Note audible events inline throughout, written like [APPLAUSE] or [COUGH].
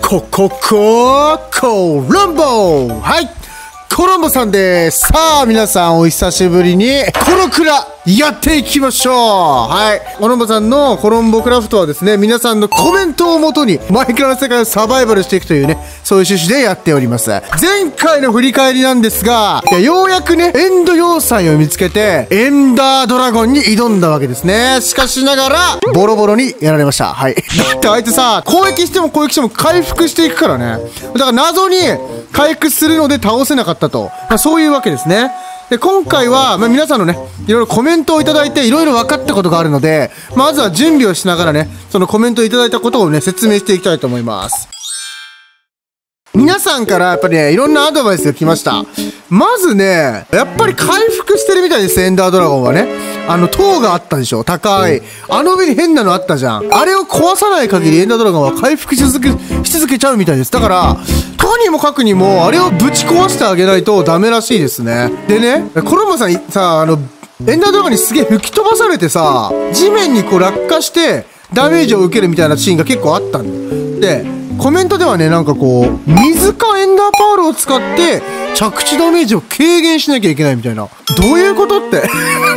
こここコロンボはい。コロンボさんです。さあ皆さんお久しぶりにコロクラやっていきましょう。はい。コロンボさんのコロンボクラフトはですね皆さんのコメントをもとにマイクラの世界をサバイバルしていくというねそういう趣旨でやっております。前回の振り返りなんですがいやようやくねエンド要塞を見つけてエンダードラゴンに挑んだわけですね。しかしながらボロボロにやられました。はい。だってあいつさ攻撃しても攻撃しても回復していくからね。だから謎に回復するので倒せなかったと、まあ、そういうわけですね。で今回は、まあ、皆さんのねいろいろコメントをいただいていろいろ分かったことがあるのでまずは準備をしながらねそのコメントをいただいたことをね説明していきたいと思います皆さんからやっぱりね、いろんなアドバイスが来ました。まずね、やっぱり回復してるみたいです、エンダードラゴンはね。あの、塔があったでしょ高い。あの上に変なのあったじゃん。あれを壊さない限りエンダードラゴンは回復し続け、し続けちゃうみたいです。だから、とにもかくにも、あれをぶち壊してあげないとダメらしいですね。でね、コロンボさんさ、あの、エンダードラゴンにすげえ吹き飛ばされてさ、地面にこう落下して、ダメージを受けるみたいなシーンが結構あったんだよ。で、コメントではね、なんかこう、水かエンダーパールを使って、着地ダメージを軽減しなきゃいけないみたいな。どういうことって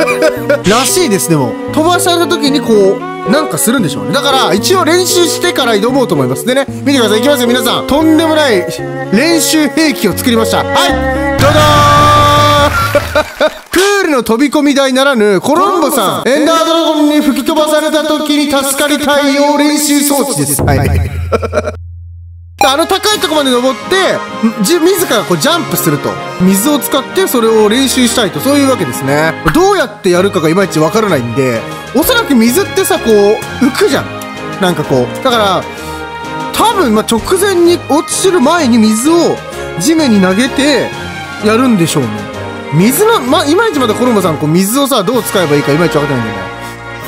[LAUGHS] らしいです、でも。飛ばされた時にこう、なんかするんでしょうね。だから、一応練習してから挑もうと思います。でね、見てください。いきますよ、皆さん。とんでもない練習兵器を作りました。はいどうぞー [LAUGHS] プールの飛び込み台ならぬ、コロンボさん、エンダードラゴンに吹き飛ばされた時に助かり対応練習装置です。はい。あの高いとこまで登って、じ、自らこうジャンプすると。水を使ってそれを練習したいと、そういうわけですね。どうやってやるかがいまいちわからないんで、おそらく水ってさ、こう、浮くじゃん。なんかこう。だから、多分、ま直前に落ちる前に水を地面に投げて、やるんでしょうね。水の、ま、いまいちまだコロモさん、こう、水をさ、どう使えばいいかいまいちわかってないんだよね。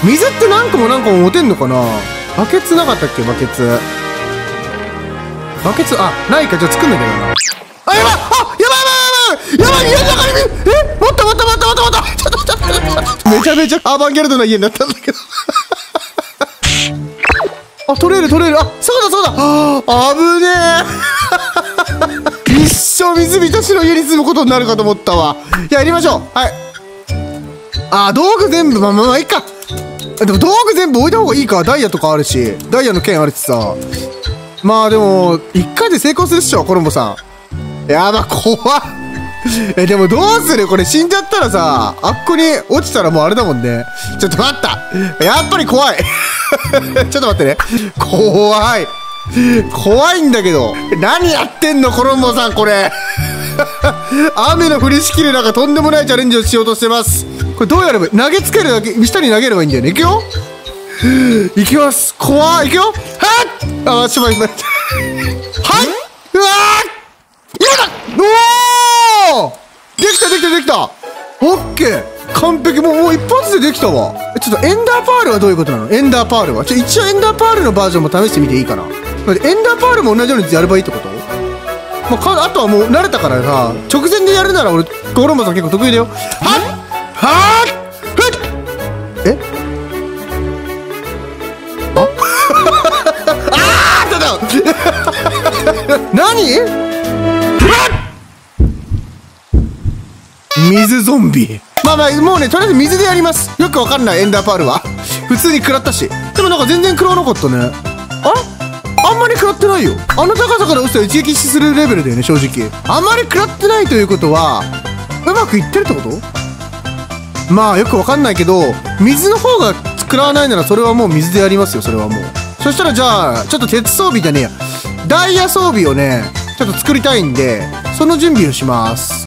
水って何個も何個も持てんのかな？バケツなかったっけ？バケツ。バケツあないかじゃあ作んなきゃだ。なあやばいあやばいやばいやばいやばい家の中にえ待った待った待った待った待ったちょっと待ってめちゃめちゃアバンギャルドな家になったんだけどあ取れる取れるあそうだそうだあぶねえ一生水浸しの家に住むことになるかと思ったわいややりましょうはいあ道具全部まあまあまあいいかでも道具全部置いた方がいいかダイヤとかあるしダイヤの剣あるしさまあでも、一回で成功するっしょ、コロンボさん。やば、怖っ。え、でもどうする？これ死んじゃったらさ、あっこに落ちたらもうあれだもんね。ちょっと待ったやっぱり怖い [LAUGHS] ちょっと待ってね。怖い。怖いんだけど。何やってんの、コロンボさん、これ。[LAUGHS] 雨の降りしきる中、とんでもないチャレンジをしようとしてます。これどうやれば投げつけるだけ、下に投げればいいんだよね。いくよいきます。怖い。いくよ。はっあしまいましたはい。うわー。やだ。おおできたできたできた。オッケー。完璧。もうもう一発でできたわ。ちょっとエンダーパールはどういうことなの？エンダーパールは？ちょ一応エンダーパールのバージョンも試してみていいかな。エンダーパールも同じようにやればいいってこと？まあ、かあとはもう慣れたからさ直前でやるなら俺ゴロンバさん結構得意だよ。はっはっ何？水ゾンビ。まあまあもうねとりあえず水でやります。よくわかんないエンダーパールは。普通に食らったし。でもなんか全然食らわなかったね。あ？あんまり食らってないよ。あの高さから落ちたら一撃死するレベルだよね正直。あんまり食らってないということはうまくいってるってこと？まあよくわかんないけど水の方が食らわないならそれはもう水でやりますよそれはもう。そしたらじゃあちょっと鉄装備じゃねえやダイヤ装備をねちょっと作りたいんでその準備をします。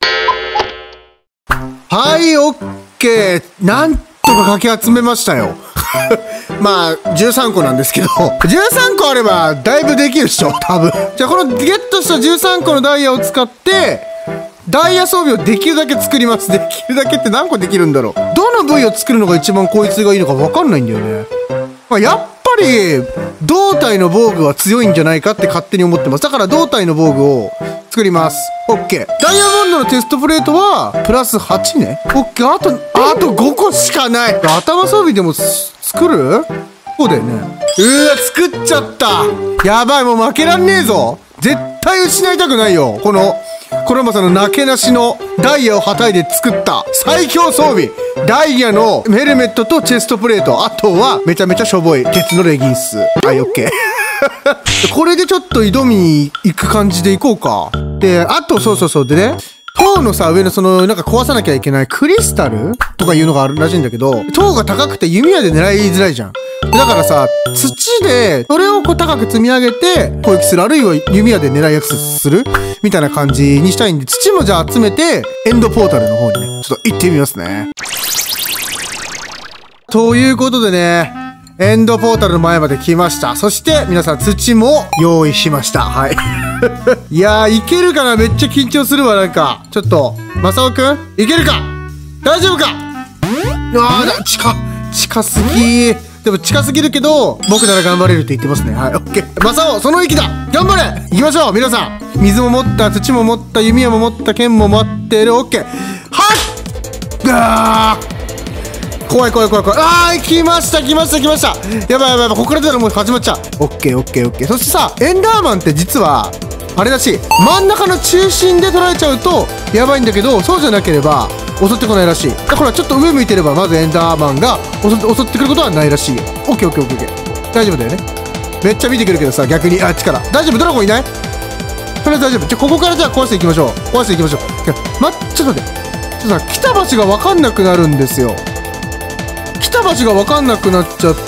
はいオッケー。なんとかかき集めましたよ。[LAUGHS] まあ13個なんですけど。13個あればだいぶできるっしょ多分。じゃあこのゲットした13個のダイヤを使ってダイヤ装備をできるだけ作ります。できるだけって何個できるんだろう。どの部位を作るのが一番こいつがいいのか分かんないんだよね、まあ、やっり胴体の防具は強いんじゃないかって勝手に思ってます。だから胴体の防具を作ります。OK ダイヤモンドのテストプレートはプラス8ね。OK あとあと5個しかない。頭装備でも作る？そうだよね。うわ、作っちゃった。やばい、もう負けらんねえぞ。絶対失いたくないよこの、コロンボさんのなけなしのダイヤをはたいで作った最強装備ダイヤのヘルメットとチェストプレート。あとは、めちゃめちゃしょぼい鉄のレギンス。はい、オッケー。[LAUGHS] これでちょっと挑みに行く感じで行こうか。で、あと、そうそうそう。でね、塔のさ、上のその、なんか壊さなきゃいけないクリスタル？とかいうのがあるらしいんだけど、塔が高くて弓矢で狙いづらいじゃん。だからさ、土で、それをこう高く積み上げて攻撃する、あるいは弓矢で狙いやすくする？みたいな感じにしたいんで、土もじゃあ集めて、エンドポータルの方にね、ちょっと行ってみますね。ということでね、エンドポータルの前まで来ました。そして、皆さん土も用意しました。はい。[LAUGHS] いやー、いけるかな？めっちゃ緊張するわ、なんか。ちょっと、マサオくん？いけるか？大丈夫か？うわー、近、近すぎでも近すぎるけど、僕なら頑張れるって言ってますね。はい、オッケー。マサオ、その息だ頑張れ行きましょう皆さん水も持った、土も持った、弓矢も持った、剣も持ってる。オッケー。はっガー怖い怖い怖い怖い。あー来ました来ました来ましたやばいやばいやばい。ここから出たらもう始まっちゃう。オッケーオッケーオッケー。そしてさ、エンダーマンって実は、あれだし真ん中の中心で捉えちゃうとやばいんだけどそうじゃなければ襲ってこないらしい。だからちょっと上向いてればまずエンダーマンが襲ってくることはないらしい。よオッケーオッケーオッケー。大丈夫だよね。めっちゃ見てくるけどさ逆に。あっちから大丈夫？ドラゴンいない？とりあえず大丈夫。じゃここからじゃあ壊していきましょう。壊していきましょう。まちょっと待って。ちょっとさ来た場所が分かんなくなるんですよ。来た場所が分かんなくなっちゃって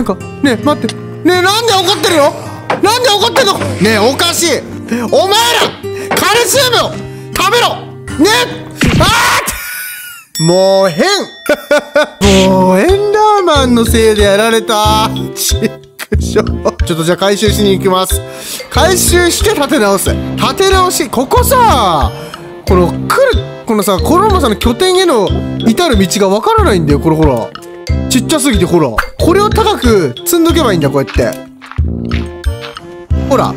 なんか、ねえ、待って。ねえ、なんで怒ってるよなんで怒ってんの？ねえ、おかしいお前らカルシウムを食べろねあーもう変 [LAUGHS] もうエンダーマンのせいでやられたちくしょちょっとじゃあ回収しに行きます。回収して立て直す。立て直し、ここさ、この来る、このさ、コロンボさんの拠点への至る道がわからないんだよ、これほら。ちっちゃすぎてほら。これを高く積んどけばいいんだ、こうやって。ほら。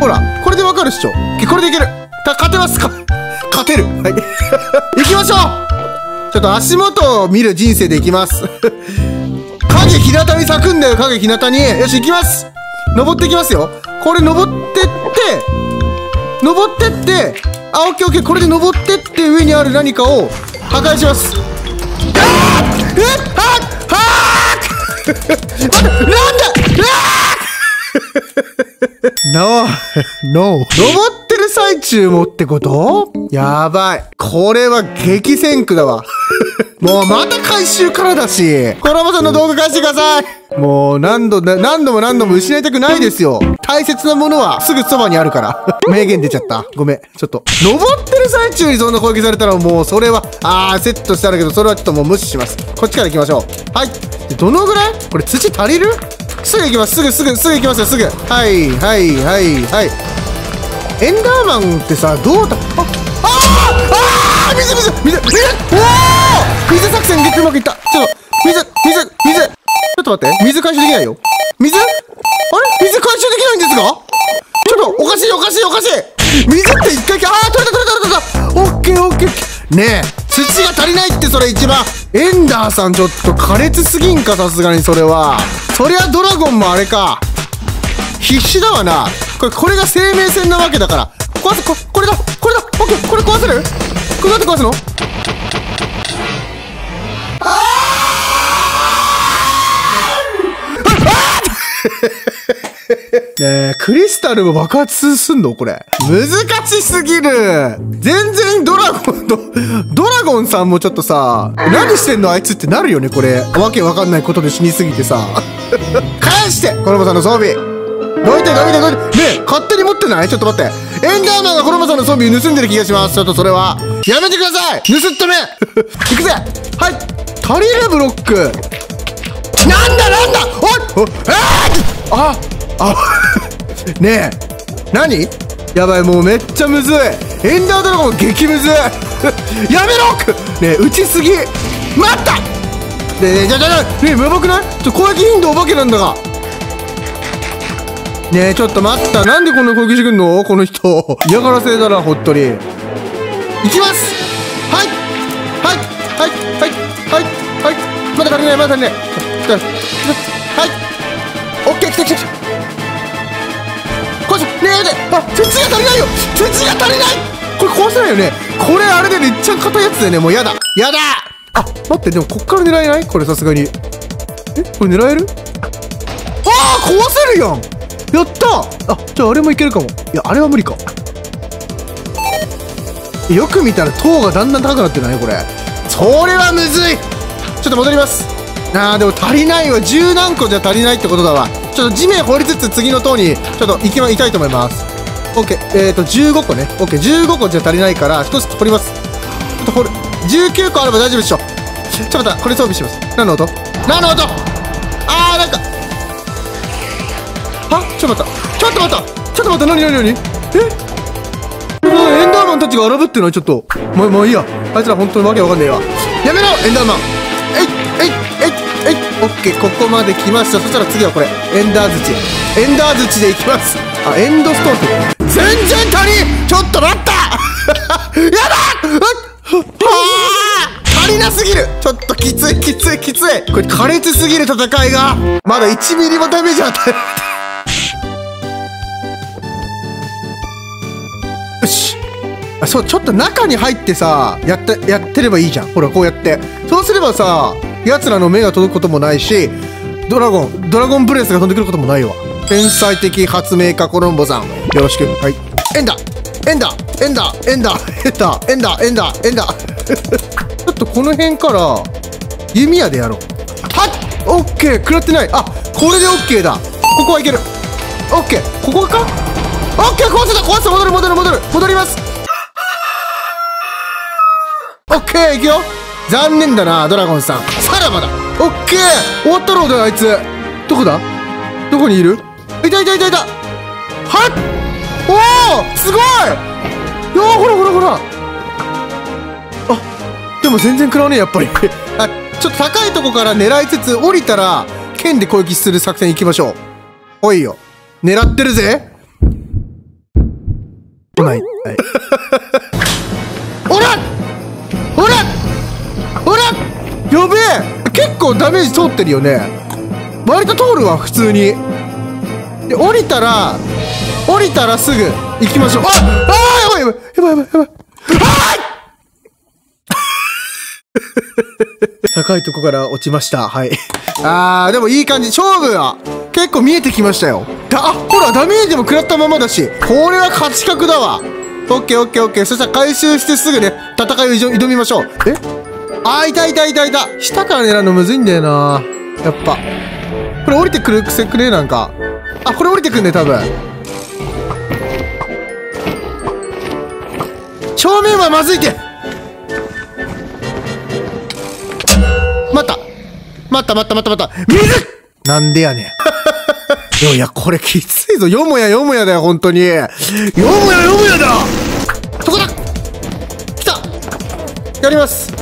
ほら。これでわかるっしょ。これでいける。た、勝てますか？[LAUGHS] 勝てる。はい。[LAUGHS] 行きましょうちょっと足元を見る人生で行きます。[LAUGHS] 影日向に咲くんだよ、影日向に。よし、行きます。登っていきますよ。これ登ってって、登ってって、あ、オッケーオッケー。これで登ってって上にある何かを破壊します。あえ？あっ [LAUGHS] なんでノー、[LAUGHS] ノー。登ってる最中もってこと？やばい。これは激戦区だわ。もうまた回収からだし。コラボさんの動画返してください。もう何度、何度も何度も失いたくないですよ。大切なものはすぐそばにあるから。[LAUGHS] 名言出ちゃった。ごめん。ちょっと。登ってる最中にそんな攻撃されたらもうそれは、あー、セットしたんだけど、それはちょっともう無視します。こっちから行きましょう。はい。どのぐらい？これ土足りる？すぐ行きます。すぐ、すぐ、すぐ行きますよ。すぐ。はい、はい、はい、はい。エンダーマンってさ、どうだ、あ、あああ水、水、水、水、おお水作戦うまくいった。ちょっと、水、水、水。ちょっと待って。水回収できないよ。水？あれ？水回収できないんですかちょっと、おかしい、おかしい、おかしい。水って一回き、ああ取れた、取れた、取れた。オッケー、オッケー。ねえ。土が足りないってそれ一番エンダーさんちょっと苛烈すぎんかさすがにそれはそりゃドラゴンもあれか必死だわなこれこれが生命線なわけだから壊すここれだこれだオッケーこれ壊せる？これどうやって壊すの？[LAUGHS] ねえ、クリスタルも爆発すんのこれ。難しすぎる。全然ドラゴンと、ドラゴンさんもちょっとさ、何してんの？あいつってなるよね、これ。わけわかんないことで死にすぎてさ。[LAUGHS] 返してコロモさんの装備どいてどいてどいてねえ、勝手に持ってない？ちょっと待って。エンダーマンがコロモさんの装備盗んでる気がします。ちょっとそれは。やめてください盗っ人め [LAUGHS] 行くぜはい足りるブロック。なんだなんだ。おいおああ [LAUGHS] ねえ。何？やばいもうめっちゃむずい。エンダードラゴン激ムズ [LAUGHS] やめろねえ打ちすぎ。待った。ねえねえじゃじゃじゃねえやばくない？ちょ攻撃頻度お化けなんだが。ねえちょっと待った。なんでこんな攻撃してくんの？この人。嫌がらせだなほっとり。いきます。はい。はい。足りない。まだ足りないはいオッケー来た来た来た。こいしょねえあ鉄が足りないよ。鉄が足りない。これ壊せないよね。これあれでめっちゃ硬いやつだよね。もうやだ。やだ。あ待ってでもこっから狙えない？これさすがに。え？これ狙える？ああ壊せるやん。やった。あじゃああれもいけるかも。いやあれは無理か。よく見たら塔がだんだん高くなってない？これ。それはむずい。ちょっと戻ります。あーでも足りないわ。十何個じゃ足りないってことだわ。ちょっと地面掘りつつ次の塔にちょっと行きまいたいと思います。OK えっ、ー、と15個ね。OK15 個じゃ足りないから一つ掘ります。ちょっと掘る。19個あれば大丈夫でしょ。ちょっと待った。これ装備します。何の音？何の音？あーなんか。あちょっと待った。ちょっと待った。ちょっと待った。何何何？え？エンダーマンたちが荒ぶってるの？ちょっと。もうもういいや。あいつら本当にわけわかんねえわ。やめろエンダーマン。オッケーここまで来ました。そしたら次はこれ。エンダー槌エンダー槌でいきます。あエンドストーン全然足りちょっと待った。[LAUGHS] やだ。あ足りなすぎる。ちょっときついきついきつい。これ苛烈すぎる戦いが。まだ1ミリもダメージ与えよし。あそうちょっと中に入ってさやってやってればいいじゃん。ほらこうやって。そうすればさ奴らの目が届くこともないしドラゴンドラゴンブレスが飛んでくることもないわ。天才的発明家コロンボさんよろしく。はい。エンダエンダエンダエンダエンダエンダエンダエンダちょっとこの辺から弓矢でやろう。はっ！オッケー。食らってない。あこれでオッケーだ。ここはいける。オッケー。ここか？オッケー。壊せた。壊せた。戻る戻る戻る。戻ります。オッケー。いくよ。残念だなドラゴンさん。さらばだ。オッケー。終わったろうだよあいつ。どこだ？どこにいる？いたいたいたいた。はっ！おおすごい！よーほらほらほら。あでも全然食らわねえやっぱり。[LAUGHS] あちょっと高いとこから狙いつつ降りたら剣で攻撃する作戦行きましょう。おいよ。狙ってるぜ。来ない、はい、おらやべえ結構ダメージ通ってるよね。割と通るわ普通に。で降りたら降りたらすぐ行きましょう。ああやばいやばいやばいやばい。やばい！[LAUGHS] 高いとこから落ちました。はい。あーでもいい感じ。勝負は結構見えてきましたよ。だあほらダメージも食らったままだし。これは勝ち確だわ。オッケーオッケーオッケー。そしたら回収してすぐね戦いを挑みましょう。え？あーいたいたいたいた。下から狙うのむずいんだよな。やっぱ。これ降りてくるくせくねなんか。あこれ降りてくんね多分。正面はまずいって待った。待った待った待った待った。水なんでやねん。[LAUGHS] いやこれきついぞ。よもやよもやだよ本当に。よもやよもやだ。そこだ。来た。やります。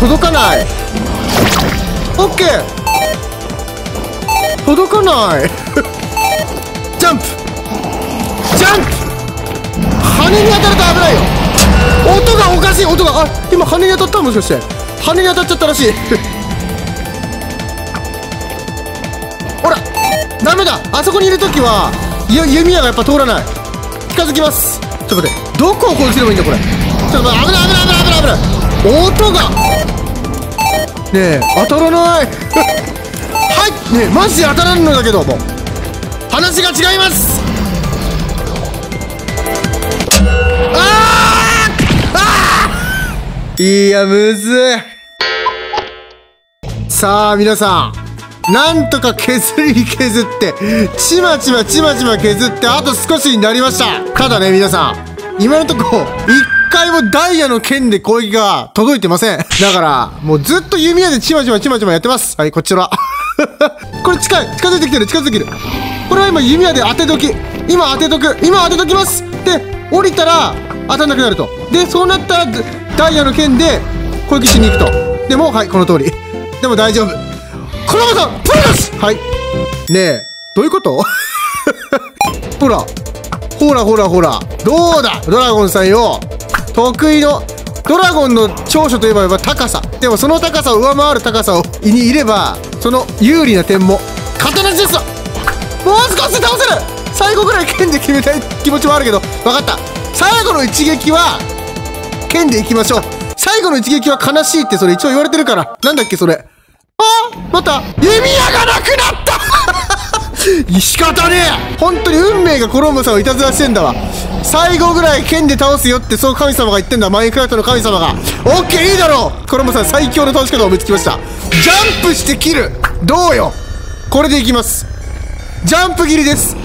届かない。オッケー届かない。ジャンプジャンプ羽に当たると危ないよ。音がおかしい。音があ今羽に当たったもしかして。羽に当たっちゃったらしい。[LAUGHS] ほらダメだ。あそこにいるときは弓矢がやっぱ通らない。近づきます。ちょっと待って。どこを攻撃すればいいんだこれ。ちょっと待って。危ない危ない危ない危ない危ない。音が。ねえ当たらない。[LAUGHS] はい。ねえマジで当たらんのだけども。話が違います。あーあー。いやむずい。さあ皆さん。なんとか削り削ってちまちまちまちま削ってあと少しになりました。ただね皆さん。今のとこ一回もダイヤの剣で攻撃が届いてません。だからもうずっと弓矢でちまちまちまちまやってます。はいこちら。[LAUGHS] これ近い。近づいてきてる。近づいてきてる。これは今弓矢で当てとき。今当てとく。今当てときます。で降りたら当たんなくなると。でそうなったらダイヤの剣で攻撃しに行くと。でもはいこの通り。でも大丈夫。コラボさんプロですはい。ねえどういうこと？[LAUGHS] ほら。ほらほらほら。どうだ？ドラゴンさんよ。得意のドラゴンの長所といえば高さ。でもその高さを上回る高さを胃にいればその有利な点も刀ですもう少し倒せる。最後ぐらい剣で決めたい気持ちもあるけど分かった。最後の一撃は剣でいきましょう。最後の一撃は悲しいってそれ一応言われてるから。なんだっけそれ。あまた。弓矢がなくなった。仕方ねえ。本当に運命がコロンボさんをいたずらしてんだわ。最後ぐらい剣で倒すよってそう神様が言ってんだ。マインクラフトの神様が。オッケーいいだろう。コロンボさん最強の倒し方を思いつきました。ジャンプして切る。どうよ。これでいきます。ジャンプ切りです。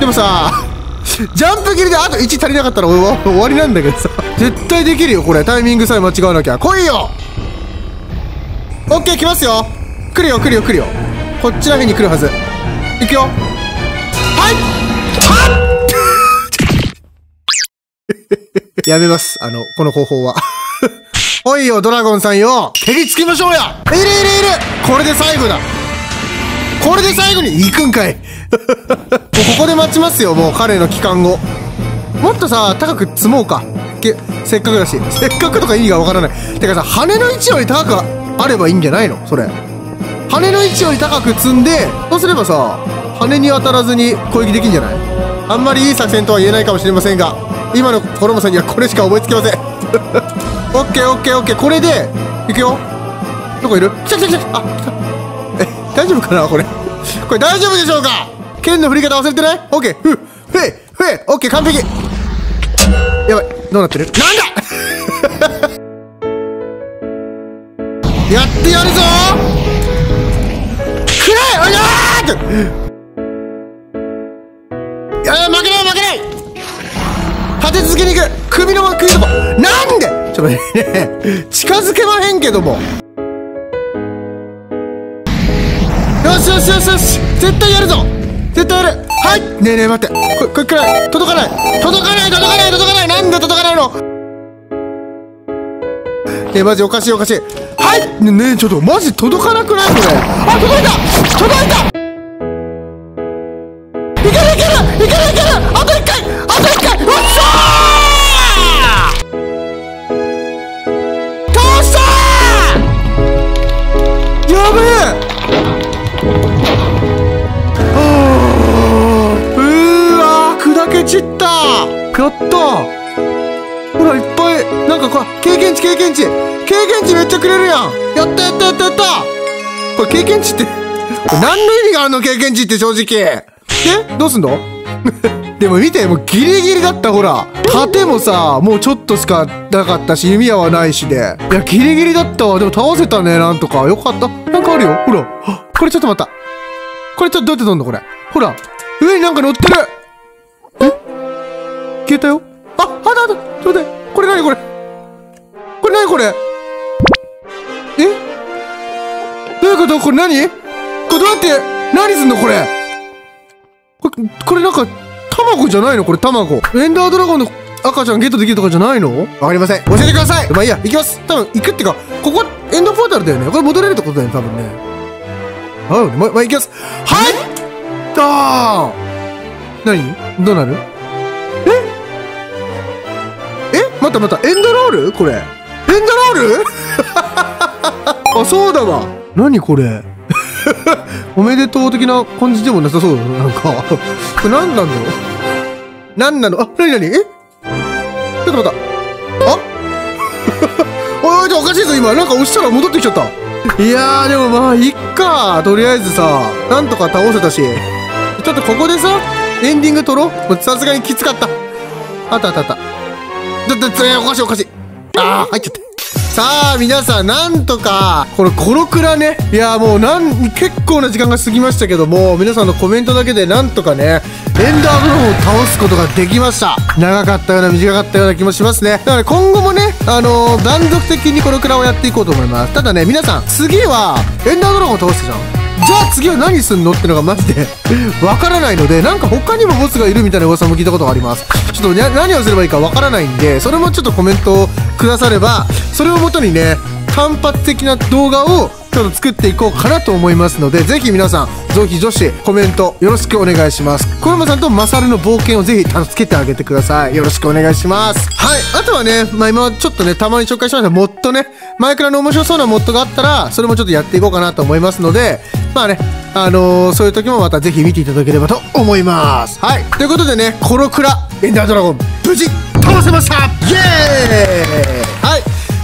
でもさ [LAUGHS] ジャンプ切りであと1足りなかったら [LAUGHS] 終わりなんだけどさ。絶対できるよこれ。タイミングさえ間違わなきゃ。来いよ。オッケー来ますよ。来るよ来るよ来るよ。こっちら辺に来るはず。行くよ。はい。[LAUGHS] やめます。あのこの方法は。[LAUGHS] おいよドラゴンさんよ。蹴りつけましょうや。いるいるいる。これで最後だ。これで最後に行くんかい。[LAUGHS] もうここで待ちますよ。もう彼の帰還後。もっとさ高く積もうか。けせっかくだし。せっかくとか意味がわからない。てかさ羽の位置より高くあればいいんじゃないの？それ羽の位置より高く積んでそうすればさ羽に当たらずに攻撃できんじゃない？あんまりいい作戦とは言えないかもしれませんが今のコロモさんにはこれしか思いつきません。オッケーオッケーオッケーこれでいくよ。どこいる？来た来た来た。あ来た。え大丈夫かなこれ？これ大丈夫でしょうか？剣の振り方忘れてない？オッケーふふえふえ。オッケー完璧。やばい。どうなってる？なんだ！[LAUGHS] やってやるぞ！やっいや負けない負けない立て続けに行く首のま首のまなんでちょっとね近づけまへんけどもよしよしよしよし絶対やるぞ絶対やるはいねえねえ待ってここれくらい届かない届かない届かない届かないなんで届かないのえマジおかしいおかしい。はい。ねえねえちょっとマジ届かなくないこれ。あ届いた。届いた。経験値って。何の意味があるの経験値って正直。でどうすんの？[LAUGHS] でも見てもうギリギリだったほら。盾もさもうちょっとしかなかったし弓矢はないしで。いやギリギリだったわ。でも倒せたねなんとか。よかった。なんかあるよ。ほら。これちょっと待った。これちょっとどうやって飛んの？これ。ほら。上になんか乗ってる。え？消えたよ。ああだあだちょっと待って。これ何これ？これ何これ？え？どういうこと？これ何？これどうやって？何すんのこれ？これこれなんか卵じゃないの？これ卵。エンダードラゴンの赤ちゃんゲットできるとかじゃないの？わかりません。教えてください。まあいいや。行きます。多分行くってかここエンドポータルだよね。これ戻れるってことだよね多分ね。はいままあ行きます。はいあー！何？どうなる？え？え？待った待った。エンドロール？これ。エンドロール？[LAUGHS] あそうだわ何これ？おめでとう的な感じでもなさそうだな。なんか。これ何なんだろう？何なの？あ何何？え？ちょっと待った。あ？[LAUGHS] おいおいおかしいぞ今。なんか押したら戻ってきちゃった。いやーでもまあいっか。とりあえずさなんとか倒せたし。ちょっとここでさエンディング撮ろう。さすがにきつかった。あったあったあった。だだだおかしいおかしい。あー入っちゃった。さあ皆さんなんとかこのコロクラねいやもうなん結構な時間が過ぎましたけども皆さんのコメントだけでなんとかねエンダードラゴンを倒すことができました。長かったような短かったような気もしますね。だから今後もねあのー断続的にコロクラをやっていこうと思います。ただね皆さん次はエンダードラゴンを倒すじゃんじゃあ次は何すんのってのがマジで [LAUGHS] わからないのでなんか他にもボスがいるみたいな噂も聞いたことがあります。ちょっと何をすればいいかわからないんでそれもちょっとコメントをくださればそれをもとにね単発的な動画をちょっと作っていこうかなと思いますのでぜひ皆さん増肥女子コメントよろしくお願いします。小山さんとマサルの冒険をぜひ助けてあげてください。よろしくお願いします。はい。あとはねまあ今ちょっとねたまに紹介しました。モッドね前からの面白そうなモッドがあったらそれもちょっとやっていこうかなと思いますのでまあねあのー、そういう時もまたぜひ見ていただければと思います。はい。ということでねコロクラエンダードラゴン無事倒せました。イエーイ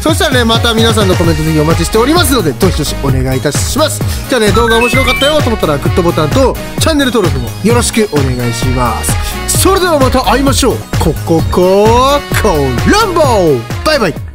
そしたらねまた皆さんのコメントぜひお待ちしておりますのでどしどしお願いいたします。じゃあね動画面白かったよと思ったらグッドボタンとチャンネル登録もよろしくお願いします。それではまた会いましょう。ここかコランボー。バイバイ。